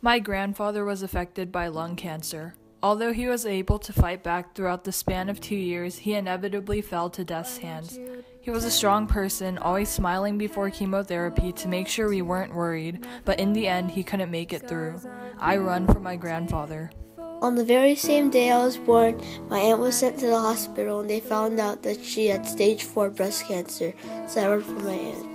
My grandfather was affected by lung cancer. Although he was able to fight back throughout the span of two years, he inevitably fell to death's hands. He was a strong person, always smiling before chemotherapy to make sure we weren't worried, but in the end, he couldn't make it through. I run for my grandfather. On the very same day I was born, my aunt was sent to the hospital and they found out that she had stage 4 breast cancer, so I run for my aunt.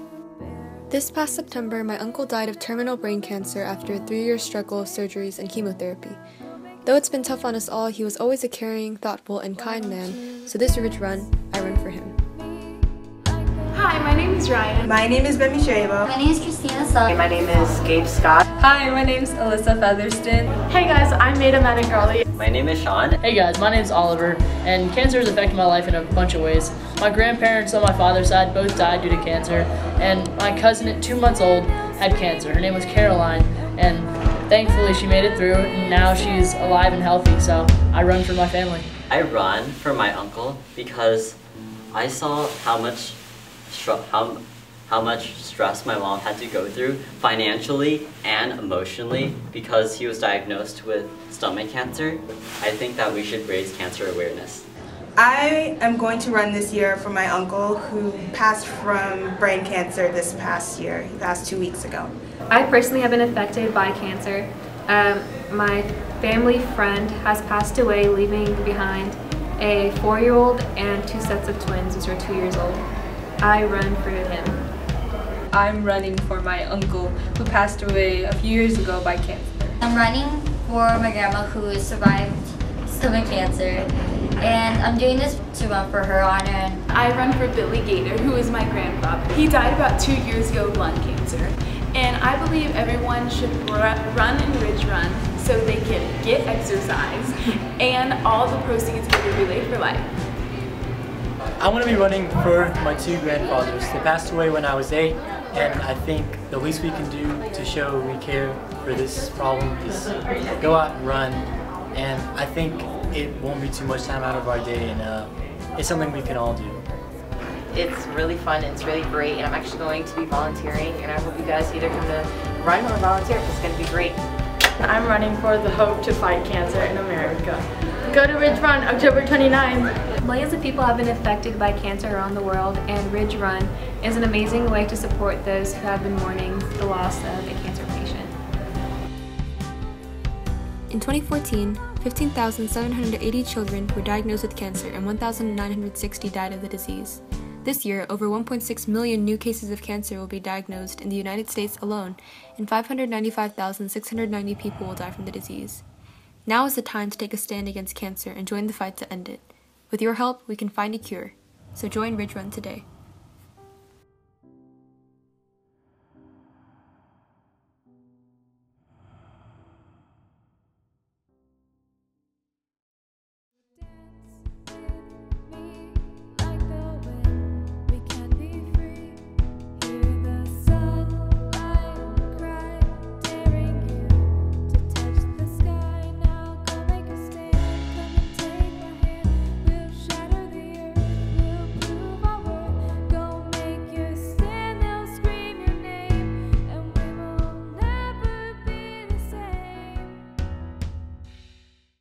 This past September, my uncle died of terminal brain cancer after a three year struggle of surgeries and chemotherapy. Though it's been tough on us all, he was always a caring, thoughtful, and kind man, so this Ridge Run, I run for him. Hi, my is Ryan. My name is Bemi Sheva. My name is Christina Sugg. My name is Gabe Scott. Hi, my name is Alyssa Featherston. Hey guys, I'm Maida Manigarli. My name is Sean. Hey guys, my name is Oliver, and cancer has affected my life in a bunch of ways. My grandparents on my father's side both died due to cancer, and my cousin at two months old had cancer. Her name was Caroline, and thankfully she made it through, and now she's alive and healthy, so I run for my family. I run for my uncle because I saw how much how, how much stress my mom had to go through financially and emotionally because he was diagnosed with stomach cancer. I think that we should raise cancer awareness. I am going to run this year for my uncle who passed from brain cancer this past year. He passed two weeks ago. I personally have been affected by cancer. Um, my family friend has passed away leaving behind a four-year-old and two sets of twins which are two years old. I run for him. I'm running for my uncle who passed away a few years ago by cancer. I'm running for my grandma who survived stomach cancer and I'm doing this to run for her honor. I run for Billy Gator who is my grandfather. He died about two years ago of lung cancer and I believe everyone should run and ridge run so they can get exercise and all the proceeds go to Relay for Life. I want to be running for my two grandfathers. They passed away when I was eight, and I think the least we can do to show we care for this problem is go out and run. And I think it won't be too much time out of our day, and uh, it's something we can all do. It's really fun, and it's really great, and I'm actually going to be volunteering, and I hope you guys either come to run or volunteer. It's going to be great. I'm running for the hope to fight cancer in America. Go to Ridge Run, October 29th. Millions of people have been affected by cancer around the world, and Ridge Run is an amazing way to support those who have been mourning the loss of a cancer patient. In 2014, 15,780 children were diagnosed with cancer and 1,960 died of the disease. This year, over 1.6 million new cases of cancer will be diagnosed in the United States alone, and 595,690 people will die from the disease. Now is the time to take a stand against cancer and join the fight to end it. With your help, we can find a cure. So join Ridge Run today.